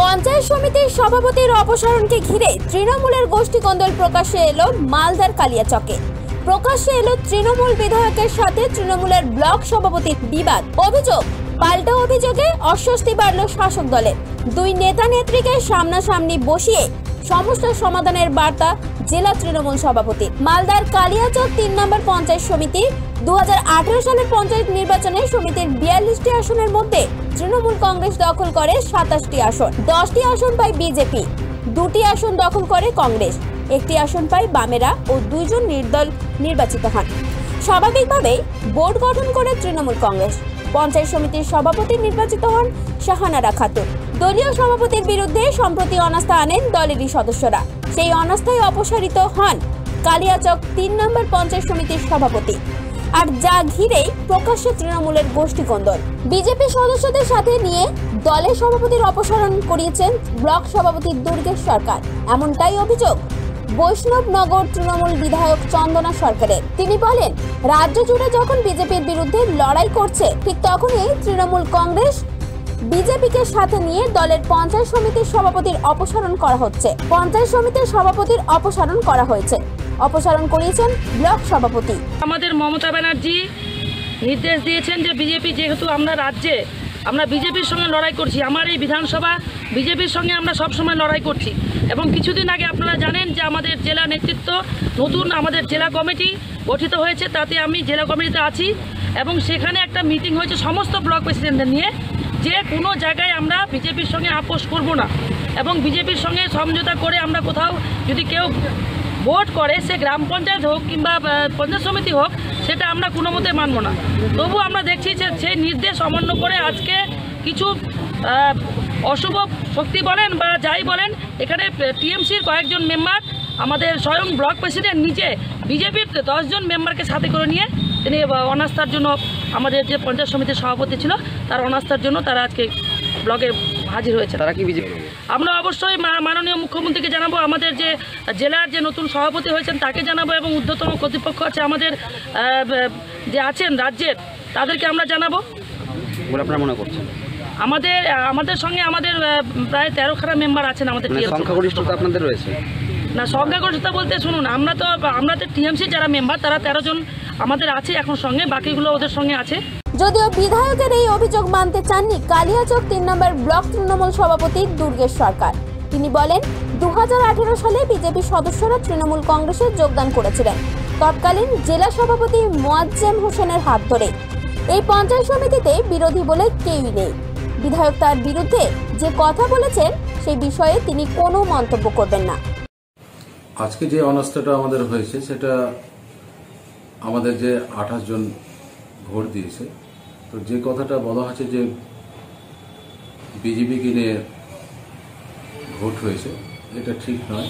পঞ্চায়েত সমিতির সভাপতির অপসারণকে ঘিরে তৃণমূলের গোষ্ঠীকন্দল প্রকাশ্যে এলো মালদার কালিয়াচকে। প্রকাশ্যে এলো তৃণমূল বিধায়কের সাথে তৃণমূলের ব্লক সভাপতির বিবাদ। অভিযোগ, পাল্টা অভিযোগে অস্বস্তি বাড়ল শাসক দলের। দুই নেতা নেত্রীকে সামনাসামনি বসিয়ে সমস্যার সমাধানের বার্তা জেলা তৃণমূল সভাপতি। মালদার কালিয়াচক তিন নম্বর পঞ্চায়েত সমিতি দু হাজার আঠারো সালের পঞ্চায়েত নির্বাচনে সমিতির বিয়াল্লিশটি আসনের মধ্যে তৃণমূল কংগ্রেস দখল করে সাতাশটি আসন। দশটি আসন পায় বিজেপি, দুটি আসন দখল করে কংগ্রেস, একটি আসন পায় বামেরা ও দুইজন নির্দল নির্বাচিত হন। স্বাভাবিকভাবেই বোর্ড গঠন করে তৃণমূল কংগ্রেস। পঞ্চায়েত সমিতির সভাপতি নির্বাচিত হন শাহানারা খাতুন। দলীয় সভাপতির বিরুদ্ধে সম্প্রতি অনাস্থা আনেন দলেরই সদস্যরা। সেই অনাস্থায় অপসারিত হন কালিয়াচক তিন নম্বর পঞ্চায়েত সমিতির সভাপতি। আর যা ঘিরেই প্রকাশ্যে তৃণমূলের গোষ্ঠীকন্দল। বিজেপি সদস্যদের সাথে নিয়ে দলের সভাপতির অপসারণ করিয়েছেন ব্লক সভাপতি দুর্গেশ সরকার। এমনটাই অভিযোগ বৈষ্ণবনগর তৃণমূল বিধায়ক চন্দনা সরকারের। তিনি বলেন, রাজ্য জুড়ে যখন বিজেপির বিরুদ্ধে লড়াই করছে, ঠিক তখনই তৃণমূল কংগ্রেস বিজেপিকে সাথে নিয়ে দলের পঞ্চায়েত সমিতির সভাপতির অপসারণ করা হচ্ছে। পঞ্চায়েত সমিতির সভাপতির অপসারণ করা হয়েছে। অপসারণ করিয়েছেন ব্লক সভাপতি। আমাদের মমতা ব্যানার্জি নির্দেশ দিয়েছেন যে বিজেপি যেহেতু আমরা রাজ্যে, আমরা বিজেপির সঙ্গে লড়াই করছি, আমার এই বিধানসভা বিজেপির সঙ্গে আমরা সব সময় লড়াই করছি। এবং কিছুদিন আগে আপনারা জানেন যে আমাদের জেলা নেতৃত্ব নতুন আমাদের জেলা কমিটি গঠিত হয়েছে, তাতে আমি জেলা কমিটিতে আছি। এবং সেখানে একটা মিটিং হয়েছে সমস্ত ব্লক প্রেসিডেন্টদের নিয়ে। যে কোনো জায়গায় আমরা বিজেপির সঙ্গে আপোষ করব না। এবং বিজেপির সঙ্গে সমঝোতা করে আমরা কোথাও যদি কেউ ভোট করে, সে গ্রাম পঞ্চায়েত হোক কিংবা পঞ্চায়েত সমিতি হোক, সেটা আমরা কোনো মতে মানব না। তবু আমরা দেখছি যে সেই নির্দেশ অমান্য করে আজকে কিছু অশুভ শক্তি বলেন বা যাই বলেন, এখানে টিএমসির কয়েকজন মেম্বার, আমাদের স্বয়ং ব্লক প্রেসিডেন্ট নিজে বিজেপির দশজন মেম্বারকে সাথে করে নিয়ে তিনি অনাস্থার জন্য আমাদের যে পঞ্চায়েত সমিতির সভাপতি ছিল তার অনাস্থার জন্য তারা আজকে ব্লকে হাজির হয়েছে তারা কি বিজেপি? আমরা অবশ্যই মাননীয় মুখ্যমন্ত্রীকে জানাব আমাদের যে জেলার যে নতুন সভাপতি হয়েছেন তাকে জানাব এবং ঊর্ধ্বতন কর্তৃপক্ষ আছে আমাদের যে আছেন রাজ্যের তাদেরকে আমরা জানাব। আপনারা মনে করছেন? আমাদের আমাদের সঙ্গে আমাদের প্রায় তেরোখানা মেম্বার আছেন আমাদের মানে সংখ্যাগরিষ্ঠতা আপনাদের রয়েছে? না সংখ্যাগরিষ্ঠতা বলতে শুনুন, আমরা তো আমরা তো টিএমসি যারা মেম্বার তারা তেরো জন আমাদের আছে এখন সঙ্গে, বাকিগুলো ওদের সঙ্গে আছে। যদিও বিধায়কের এই অভিযোগ মানতে চাননি কালিয়াচক তিন নম্বর ব্লক তৃণমূল সভাপতি দুর্গেশ সরকার। তিনি বলেন দু হাজার আঠেরো সালে বিজেপি সদস্যরা তৃণমূল কংগ্রেসে যোগদান করেছিলেন। তৎকালীন জেলা সভাপতি মোয়াজ্জেম হোসেনের হাত ধরে। এই পঞ্চায়েত সমিতিতে বিরোধী বলে কেউই নেই। বিধায়ক তার বিরুদ্ধে যে কথা বলেছেন, সেই বিষয়ে তিনি কোনো মন্তব্য করবেন না। আজকে যে অনাস্থাটা আমাদের হয়েছে, সেটা আমাদের যে আঠাশ জন ভোট দিয়েছে, তো যে কথাটা বলা হচ্ছে যে বিজেপিকে নিয়ে ভোট হয়েছে, এটা ঠিক নয়।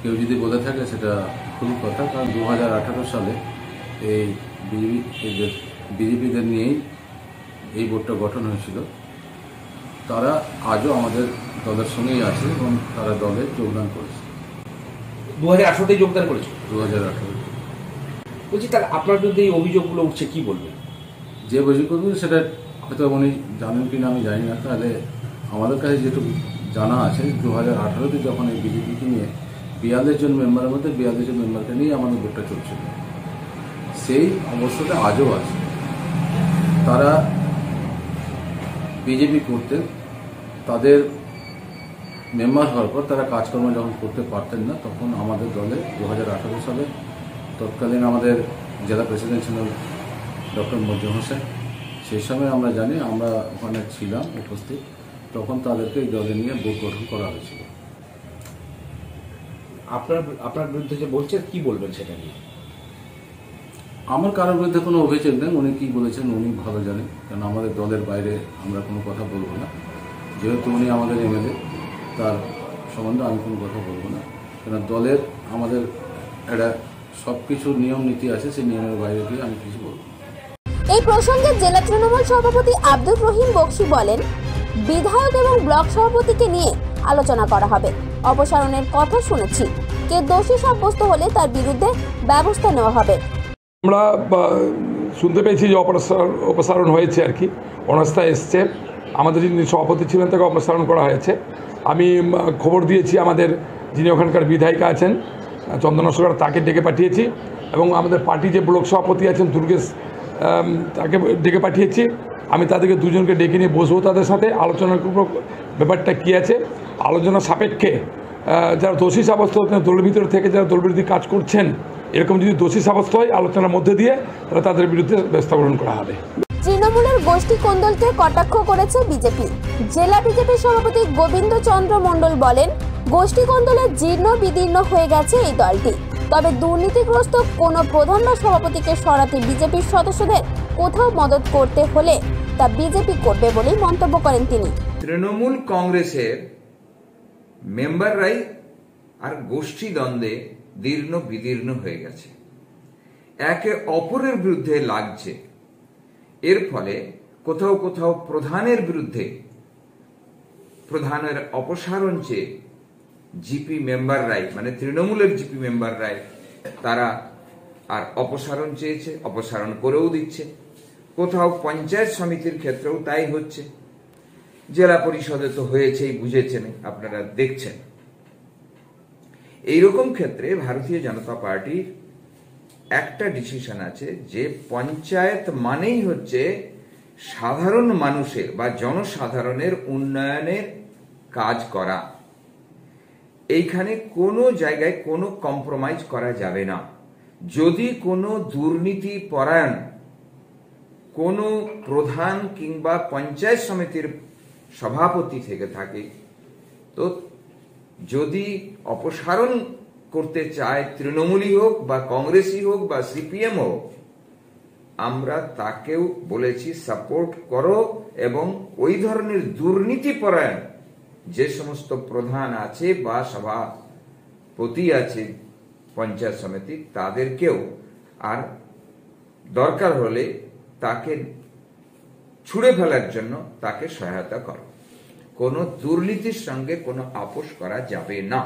কেউ যদি বলে থাকে, সেটা ভুল কথা, কারণ দু হাজার আঠারো সালে এই বিজেপি বিজেপিদের নিয়েই এই বোর্ডটা গঠন হয়েছিল। তারা আজও আমাদের দলের সঙ্গেই আছে এবং তারা দলে যোগদান করেছে। দু হাজার আঠারোতেই যোগদান করেছে? দু হাজার আঠারো বলছি তাহলে আপনার বিরুদ্ধে এই অভিযোগগুলো উঠছে কি বলবেন? যে অভিযোগ করবেন সেটা হয়তো উনি জানেন কিনা আমি জানি না। তাহলে আমাদের কাছে যেটুকু জানা আছে দু হাজার আঠারোতে যখন এই বিজেপিকে নিয়ে বিয়াল্লিশ জন মেম্বারের মধ্যে বিয়াল্লিশ জন মেম্বারকে নিয়ে আমাদের ভোটটা চলছিল সেই অবস্থাটা আজও আছে। তারা বিজেপি করতেন তাদের মেম্বার হওয়ার পর তারা কাজকর্ম যখন করতে পারতেন না, তখন আমাদের দলে দু হাজার আঠারো সালে তৎকালীন আমাদের জেলা প্রেসিডেন্ট ছিলেন ডক্টর মজ্জু হোসেন। সেই সময় আমরা জানি আমরা ওখানে ছিলাম, উপস্থিত। তখন তাদেরকে এই দলে নিয়ে বোর্ড গঠন করা হয়েছিল। আপনার আপনার বিরুদ্ধে যে বলছে, কি বলবেন সেটা নিয়ে? আমার কারোর বিরুদ্ধে কোনো অভিযোগ নেই, উনি কি বলেছেন উনি ভালো জানেন, কারণ আমাদের দলের বাইরে আমরা কোনো কথা বলব না। যেহেতু উনি আমাদের এমএলএ, তার সম্বন্ধে আমি কোনো কথা বলব না। কেন দলের আমাদের একটা সব কিছু নিয়ম নীতি আছে, সেই নিয়মের বাইরে গিয়ে আমি কিছু বলব এই প্রসঙ্গে জেলা তৃণমূল সভাপতি আব্দুর রহিম বক্সি বলেন, বিধায়ক এবং ব্লক সভাপতিকে নিয়ে আলোচনা করা হবে। অপসারণের কথা শুনেছি। কেউ দোষী সাব্যস্ত হলে তার বিরুদ্ধে ব্যবস্থা নেওয়া হবে। আমরা শুনতে পেয়েছি যে অপসারণ অপসারণ হয়েছে আর কি। অনাস্থা এসছে। আমাদের যিনি সভাপতি ছিলেন, তাকে অপসারণ করা হয়েছে। আমি খবর দিয়েছি আমাদের যিনি ওখানকার বিধায়িকা আছেন, চন্দনা সরকার তাকে ডেকে পাঠিয়েছি এবং আমাদের পার্টি যে ব্লক সভাপতি আছেন দুর্গেশ তাকে ডেকে পাঠিয়েছি। আমি তাদেরকে দুজনকে ডেকে নিয়ে বসবো তাদের সাথে। আলোচনার ব্যাপারটা কী আছে? আলোচনা সাপেক্ষে যারা দোষী সাব্যস্ত দলের ভিতরে থেকে যারা দলবিরোধী কাজ করছেন এরকম যদি দোষী সাব্যস্ত হয় আলোচনার মধ্যে দিয়ে তাহলে তাদের বিরুদ্ধে ব্যবস্থা গ্রহণ করা হবে। তৃণমূলের গোষ্ঠী কোন্দলকে কটাক্ষ করেছে বিজেপি। জেলা বিজেপি সভাপতি গোবিন্দ চন্দ্র মণ্ডল বলেন গোষ্ঠী কোন্দলে জীর্ণ বিদীর্ণ হয়ে গেছে এই দলটি। তবে দুর্নীতিগ্রস্ত কোনো প্রধান বা সভাপতিকে সরাতে বিজেপির সদস্যদের কোথাও মদত করতে হলে তা বিজেপি করবে বলেই মন্তব্য করেন তিনি। তৃণমূল কংগ্রেসের মেম্বাররাই আর গোষ্ঠী দ্বন্দ্বে দীর্ণ বিদীর্ণ হয়ে গেছে। একে অপরের বিরুদ্ধে লাগছে। এর ফলে কোথাও কোথাও প্রধানের বিরুদ্ধে, প্রধানের অপসারণ চেয়ে জিপি মেম্বাররাই মানে তৃণমূলের জিপি মেম্বাররাই তারা আর অপসারণ চেয়েছে, অপসারণ করেও দিচ্ছে। কোথাও পঞ্চায়েত সমিতির ক্ষেত্রেও তাই হচ্ছে। জেলা পরিষদে তো হয়েছেই, বুঝেছেন, আপনারা দেখছেন। এইরকম ক্ষেত্রে ভারতীয় জনতা পার্টির একটা ডিসিশন আছে যে পঞ্চায়েত মানেই হচ্ছে সাধারণ মানুষের বা জনসাধারণের উন্নয়নের কাজ করা। এইখানে কোনো জায়গায় কোনো কম্প্রোমাইজ করা যাবে না। যদি কোনো দুর্নীতি পরায়ণ কোনো প্রধান কিংবা পঞ্চায়েত সমিতির সভাপতি থেকে থাকে, তো যদি অপসারণ করতে চায় তৃণমূলই হোক বা কংগ্রেসই হোক বা সিপিএম হোক, আমরা তাকেও বলেছি সাপোর্ট করো এবং ওই ধরনের দুর্নীতি পরায়ণ যে সমস্ত প্রধান আছে বা সভাপতি আছে, পঞ্চায়েত সমিতি, তাদেরকেও আর দরকার হলে তাকে ছুড়ে ফেলার জন্য তাকে সহায়তা করো। কোনো দুর্নীতির সঙ্গে কোনো আপোষ করা যাবে না।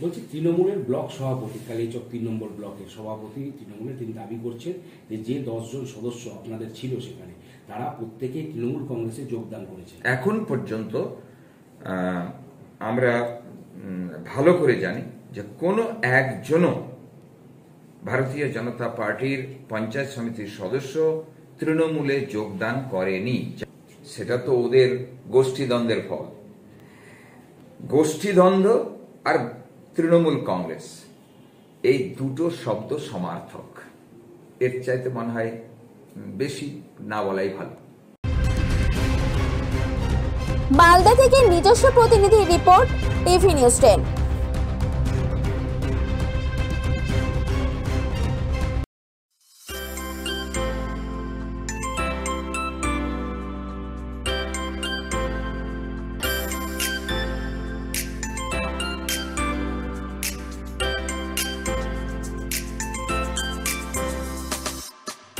বলছি তৃণমূলের ব্লক সভাপতি কালীচক তিন নম্বর ব্লকের সভাপতি তৃণমূলের তিনি দাবি করছেন যে যে দশজন সদস্য আপনাদের ছিল সেখানে তারা প্রত্যেকে তৃণমূল কংগ্রেসে যোগদান করেছে এখন পর্যন্ত আমরা ভালো করে জানি যে কোনো একজনও ভারতীয় জনতা পার্টির পঞ্চায়েত সমিতির সদস্য তৃণমূলে যোগদান করেনি। সেটা তো ওদের গোষ্ঠীদ্বন্দ্বের ফল। গোষ্ঠীদ্বন্দ্ব আর তৃণমূল কংগ্রেস, এই দুটো শব্দ সমার্থক। এর চাইতে মনে হয় বেশি না বলাই ভালো। মালদা থেকে নিজস্ব প্রতিনিধি রিপোর্ট, টিভি নিউজ টেন।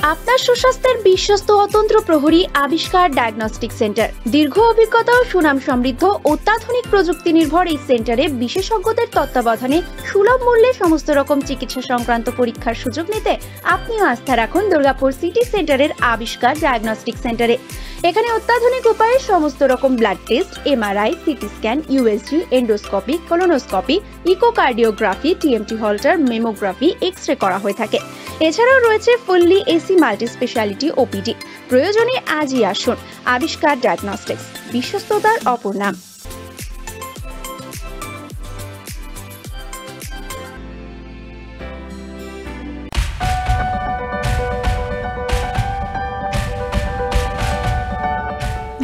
আপনার সুস্বাস্থ্যের বিশ্বস্ত অতন্ত্র প্রহরী আবিষ্কার ডায়াগনস্টিক সেন্টার দীর্ঘ অভিজ্ঞতা ও সুনাম সমৃদ্ধ, অত্যাধুনিক প্রযুক্তি নির্ভর এই সেন্টারে বিশেষজ্ঞদের তত্ত্বাবধানে সুলভ মূল্যে সমস্ত রকম চিকিৎসা সংক্রান্ত পরীক্ষার সুযোগ নিতে আপনিও আস্থা রাখুন দুর্গাপুর সিটি সেন্টারের আবিষ্কার ডায়াগনস্টিক সেন্টারে এখানে অত্যাধুনিক উপায়ে সমস্ত রকম blood test MRI CT scan USG endoscopy colonoscopy echocardiography TMT Holter mammography X ray করা হয়ে থাকে। এছাড়াও রয়েছে fully AC multi speciality OPD প্রয়োজনে আজই আসুন। আবিষ্কার ডায়াগনস্টিক্স বিশ্বস্ততার অপর নাম।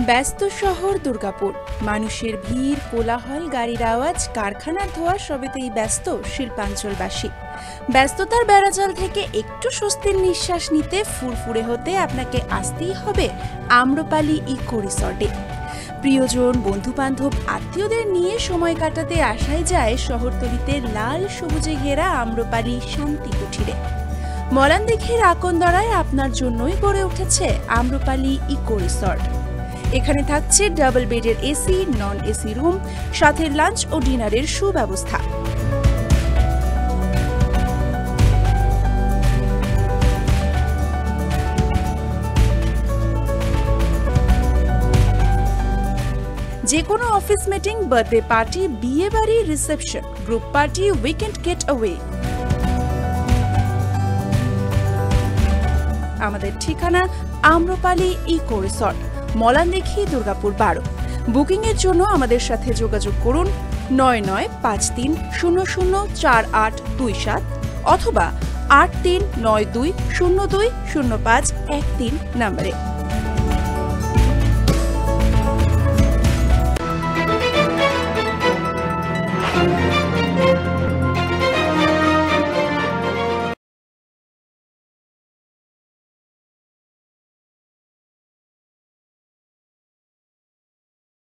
ব্যস্ত শহর দুর্গাপুর। মানুষের ভিড়, কোলাহল, গাড়ির আওয়াজ, কারখানার ধোয়া সবেতেই ব্যস্ত শিল্পাঞ্চলবাসী। ব্যস্ততার বেড়াজাল থেকে একটু স্বস্তির নিঃশ্বাস নিতে ফুরফুরে হতে আপনাকে আসতেই হবে আম্রপালি ইকো রিসর্টে। প্রিয়জন, বন্ধুবান্ধব, আত্মীয়দের নিয়ে সময় কাটাতে আসাই যায় শহরতলিতে লাল সবুজে ঘেরা আম্রপালি শান্তি কুঠিরে মলান মলানদিঘির আকন্দরায় আপনার জন্যই গড়ে উঠেছে আম্রপালি ইকো রিসর্ট। এখানে থাকছে ডাবল বেডের এসি, নন এসি রুম, সাথে লাঞ্চ ও ডিনারের সুব্যবস্থা। যে কোনো অফিস মিটিং, বার্থডে পার্টি, বিয়ে বাড়ি, reception, group party, weekend getaway. আমাদের ঠিকানা আম্রপালি ইকো রিসর্ট। মলানদেখি, দুর্গাপুর বারো। বুকিং এর জন্য আমাদের সাথে যোগাযোগ করুন নয় নয় পাঁচ তিন শূন্য শূন্য চার আট দুই সাত অথবা আট তিন নয় দুই শূন্য দুই শূন্য পাঁচ এক তিন নম্বরে।